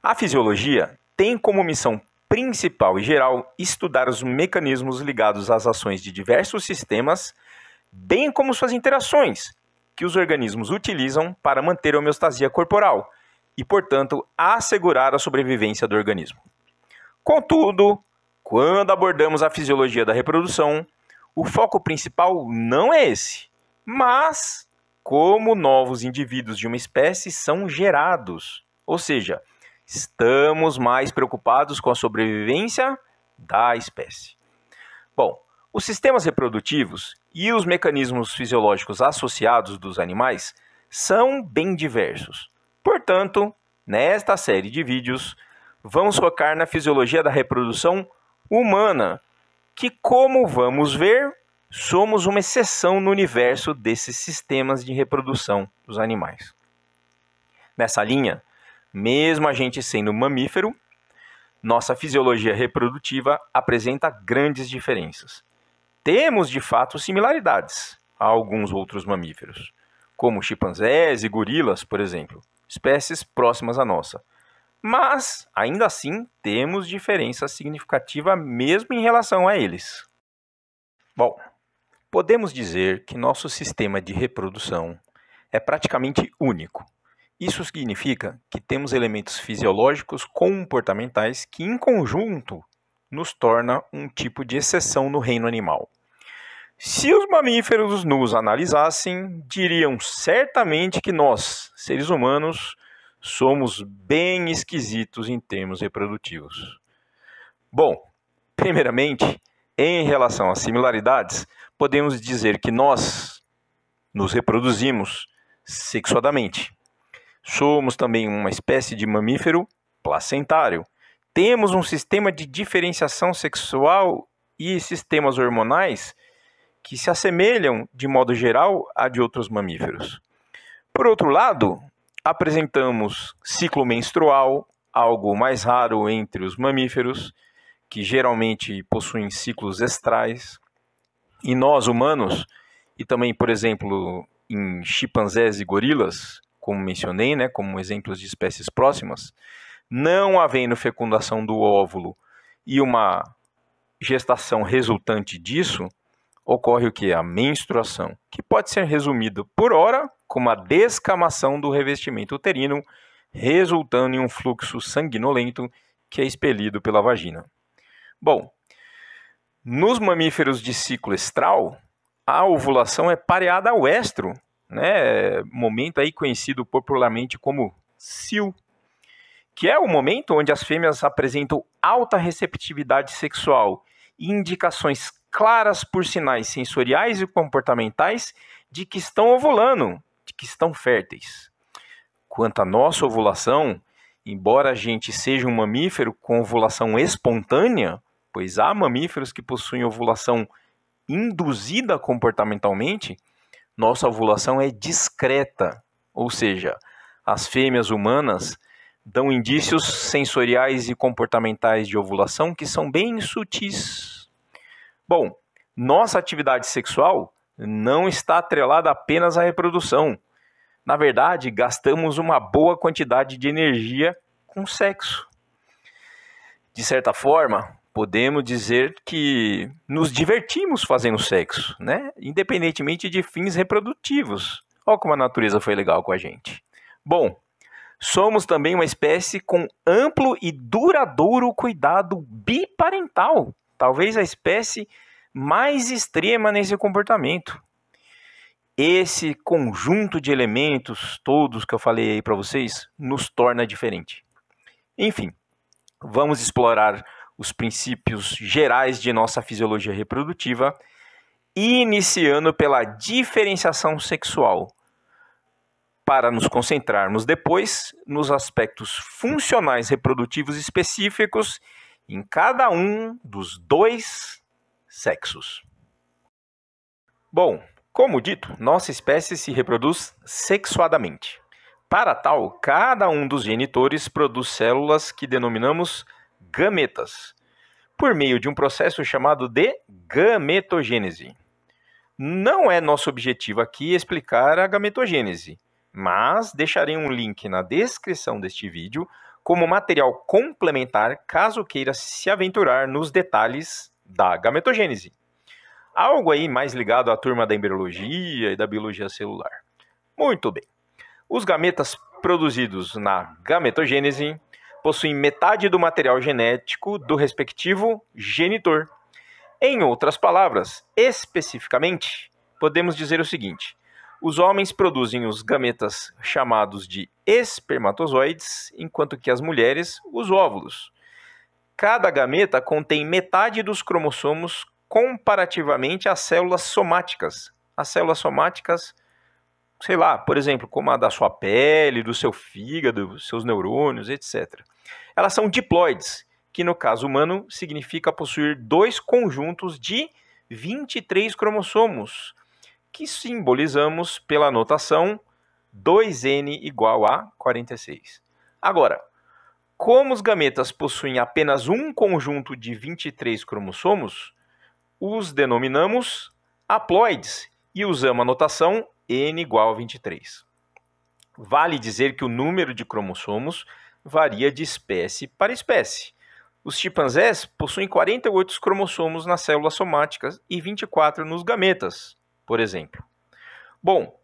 A fisiologia tem como missão principal e geral estudar os mecanismos ligados às ações de diversos sistemas, bem como suas interações que os organismos utilizam para manter a homeostasia corporal e, portanto, assegurar a sobrevivência do organismo. Contudo, quando abordamos a fisiologia da reprodução, o foco principal não é esse, mas como novos indivíduos de uma espécie são gerados, ou seja, estamos mais preocupados com a sobrevivência da espécie. Bom, os sistemas reprodutivos e os mecanismos fisiológicos associados dos animais são bem diversos. Portanto, nesta série de vídeos, vamos focar na fisiologia da reprodução humana, que, como vamos ver, somos uma exceção no universo desses sistemas de reprodução dos animais. Nessa linha, mesmo a gente sendo mamífero, nossa fisiologia reprodutiva apresenta grandes diferenças. Temos, de fato, similaridades a alguns outros mamíferos, como chimpanzés e gorilas, por exemplo, espécies próximas à nossa. Mas, ainda assim, temos diferença significativa mesmo em relação a eles. Bom, podemos dizer que nosso sistema de reprodução é praticamente único isso significa que temos elementos fisiológicos comportamentais que, em conjunto, nos torna um tipo de exceção no reino animal. Se os mamíferos nos analisassem, diriam certamente que nós, seres humanos, somos bem esquisitos em termos reprodutivos. Bom, primeiramente, em relação às similaridades, podemos dizer que nós nos reproduzimos sexuadamente. Somos também uma espécie de mamífero placentário. Temos um sistema de diferenciação sexual e sistemas hormonais que se assemelham, de modo geral, a de outros mamíferos. Por outro lado, apresentamos ciclo menstrual, algo mais raro entre os mamíferos, que geralmente possuem ciclos estrais. E nós, humanos, e também, por exemplo, em chimpanzés e gorilas, como mencionei, né, como exemplos de espécies próximas, não havendo fecundação do óvulo e uma gestação resultante disso, ocorre o que? A menstruação, que pode ser resumido por hora como a descamação do revestimento uterino, resultando em um fluxo sanguinolento que é expelido pela vagina. Bom, nos mamíferos de ciclo estral, a ovulação é pareada ao estro, né, momento aí conhecido popularmente como CIL, que é o momento onde as fêmeas apresentam alta receptividade sexual e indicações claras por sinais sensoriais e comportamentais de que estão ovulando, de que estão férteis. Quanto à nossa ovulação, embora a gente seja um mamífero com ovulação espontânea, pois há mamíferos que possuem ovulação induzida comportamentalmente, nossa ovulação é discreta, ou seja, as fêmeas humanas dão indícios sensoriais e comportamentais de ovulação que são bem sutis. Bom, nossa atividade sexual não está atrelada apenas à reprodução. Na verdade, gastamos uma boa quantidade de energia com sexo. De certa forma, podemos dizer que nos divertimos fazendo sexo, né? Independentemente de fins reprodutivos. Olha como a natureza foi legal com a gente. Bom, somos também uma espécie com amplo e duradouro cuidado biparental. Talvez a espécie mais extrema nesse comportamento. Esse conjunto de elementos, todos que eu falei aí para vocês, nos torna diferente. Enfim, vamos explorar os princípios gerais de nossa fisiologia reprodutiva, iniciando pela diferenciação sexual, para nos concentrarmos depois nos aspectos funcionais reprodutivos específicos em cada um dos dois sexos. Bom, como dito, nossa espécie se reproduz sexuadamente. Para tal, cada um dos genitores produz células que denominamos gametas, por meio de um processo chamado de gametogênese. Não é nosso objetivo aqui explicar a gametogênese, mas deixarei um link na descrição deste vídeo como material complementar caso queira se aventurar nos detalhes da gametogênese. Algo aí mais ligado à turma da embriologia e da biologia celular. Muito bem. Os gametas produzidos na gametogênese possuem metade do material genético do respectivo genitor. Em outras palavras, especificamente, podemos dizer o seguinte: os homens produzem os gametas chamados de espermatozoides, enquanto que as mulheres os óvulos. Cada gameta contém metade dos cromossomos comparativamente às células somáticas. As células somáticas, sei lá, por exemplo, como a da sua pele, do seu fígado, dos seus neurônios, etc. Elas são diploides, que no caso humano significa possuir dois conjuntos de 23 cromossomos, que simbolizamos pela notação 2n igual a 46. Agora, como os gametas possuem apenas um conjunto de 23 cromossomos, os denominamos haploides e usamos a notação n igual a 23. Vale dizer que o número de cromossomos varia de espécie para espécie. Os chimpanzés possuem 48 cromossomos nas células somáticas e 24 nos gametas por exemplo. Bom,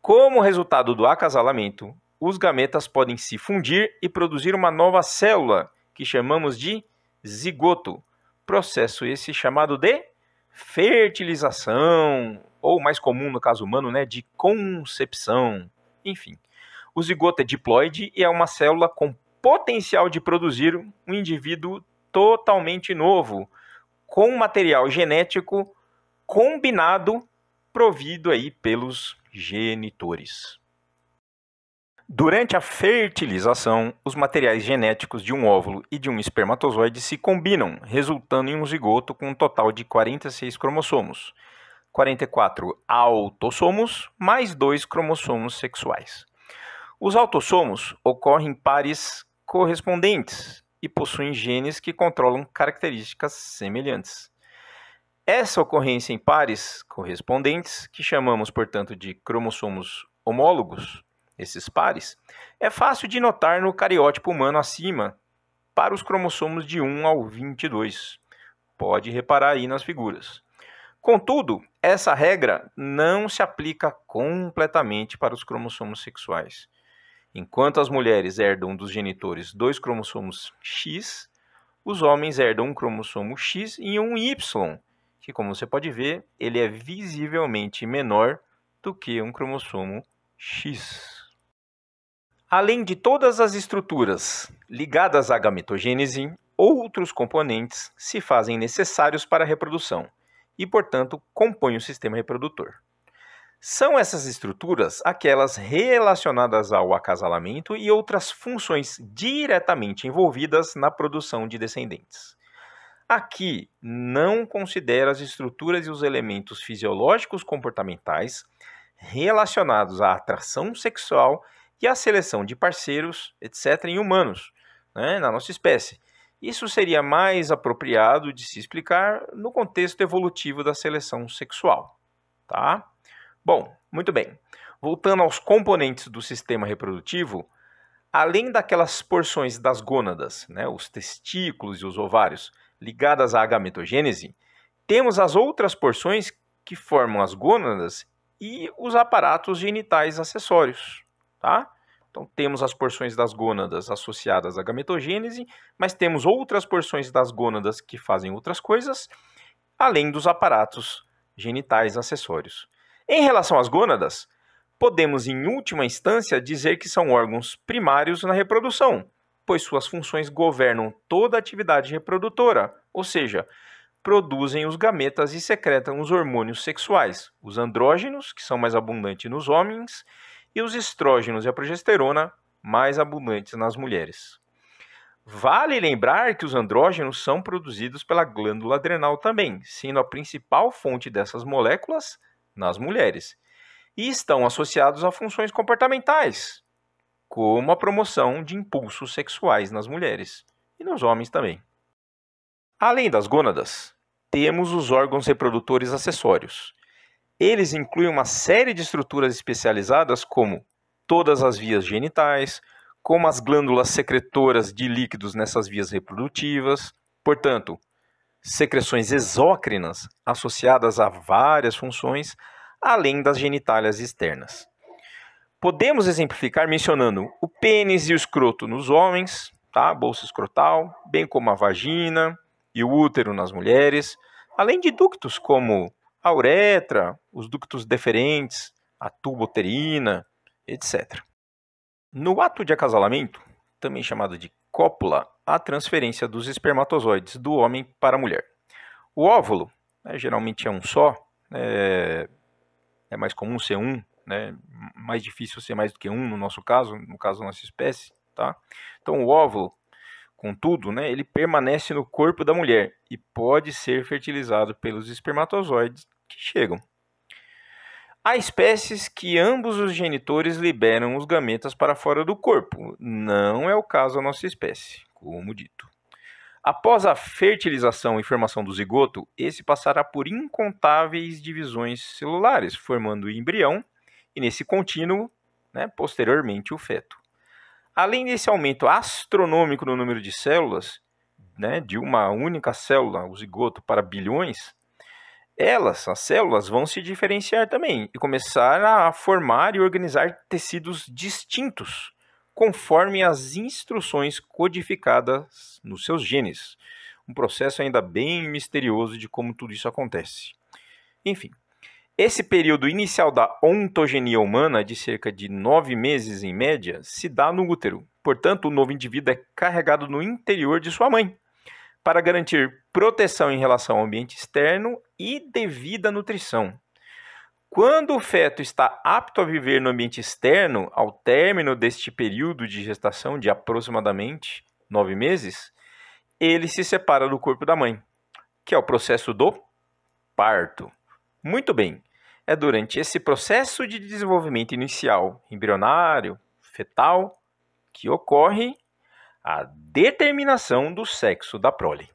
como resultado do acasalamento, os gametas podem se fundir e produzir uma nova célula, que chamamos de zigoto. Processo esse chamado de fertilização, ou mais comum no caso humano, né, de concepção. Enfim, o zigoto é diploide e é uma célula com potencial de produzir um indivíduo totalmente novo, com material genético combinado provido aí pelos genitores. Durante a fertilização, os materiais genéticos de um óvulo e de um espermatozoide se combinam, resultando em um zigoto com um total de 46 cromossomos. 44 autossomos mais dois cromossomos sexuais. Os autossomos ocorrem em pares correspondentes e possuem genes que controlam características semelhantes. Essa ocorrência em pares correspondentes, que chamamos, portanto, de cromossomos homólogos, esses pares, é fácil de notar no cariótipo humano acima, para os cromossomos de 1 ao 22. Pode reparar aí nas figuras. Contudo, essa regra não se aplica completamente para os cromossomos sexuais. Enquanto as mulheres herdam dos genitores dois cromossomos X, os homens herdam um cromossomo X e um Y, que, como você pode ver, ele é visivelmente menor do que um cromossomo X. Além de todas as estruturas ligadas à gametogênese, outros componentes se fazem necessários para a reprodução e, portanto, compõem o sistema reprodutor. São essas estruturas aquelas relacionadas ao acasalamento e outras funções diretamente envolvidas na produção de descendentes. Aqui não considera as estruturas e os elementos fisiológicos comportamentais relacionados à atração sexual e à seleção de parceiros, etc., em humanos, né, na nossa espécie. Isso seria mais apropriado de se explicar no contexto evolutivo da seleção sexual. Tá? Bom, muito bem. Voltando aos componentes do sistema reprodutivo, além daquelas porções das gônadas, né, os testículos e os ovários, ligadas à gametogênese, temos as outras porções que formam as gônadas e os aparatos genitais acessórios, tá? Então temos as porções das gônadas associadas à gametogênese, mas temos outras porções das gônadas que fazem outras coisas, além dos aparatos genitais acessórios. Em relação às gônadas, podemos em última instância dizer que são órgãos primários na reprodução, pois suas funções governam toda a atividade reprodutora, ou seja, produzem os gametas e secretam os hormônios sexuais, os andrógenos, que são mais abundantes nos homens, e os estrógenos e a progesterona, mais abundantes nas mulheres. Vale lembrar que os andrógenos são produzidos pela glândula adrenal também, sendo a principal fonte dessas moléculas nas mulheres, e estão associados a funções comportamentais, como a promoção de impulsos sexuais nas mulheres e nos homens também. Além das gônadas, temos os órgãos reprodutores acessórios. Eles incluem uma série de estruturas especializadas como todas as vias genitais, como as glândulas secretoras de líquidos nessas vias reprodutivas. Portanto, secreções exócrinas associadas a várias funções, além das genitálias externas. Podemos exemplificar mencionando o pênis e o escroto nos homens, tá? bolsa escrotal, bem como a vagina e o útero nas mulheres, além de ductos como a uretra, os ductos deferentes, a tuboterina, etc. No ato de acasalamento, também chamado de cópula, a transferência dos espermatozoides do homem para a mulher. O óvulo, né, geralmente é um só, é, é, mais comum ser um, né, mais difícil ser mais do que um no nosso caso, no caso da nossa espécie. Tá? Então o óvulo, contudo, né, ele permanece no corpo da mulher e pode ser fertilizado pelos espermatozoides que chegam. Há espécies que ambos os genitores liberam os gametas para fora do corpo. Não é o caso da nossa espécie, como dito. Após a fertilização e formação do zigoto, esse passará por incontáveis divisões celulares, formando o embrião e, nesse contínuo, né, posteriormente, o feto. Além desse aumento astronômico no número de células, né, de uma única célula, o zigoto, para bilhões, elas, as células, vão se diferenciar também e começar a formar e organizar tecidos distintos, conforme as instruções codificadas nos seus genes. Um processo ainda bem misterioso de como tudo isso acontece. Enfim, esse período inicial da ontogenia humana, de cerca de nove meses em média, se dá no útero. Portanto, o novo indivíduo é carregado no interior de sua mãe, para garantir proteção em relação ao ambiente externo e devida nutrição. Quando o feto está apto a viver no ambiente externo, ao término deste período de gestação de aproximadamente nove meses, ele se separa do corpo da mãe, que é o processo do parto. Muito bem, é durante esse processo de desenvolvimento inicial, embrionário, fetal, que ocorre a determinação do sexo da prole.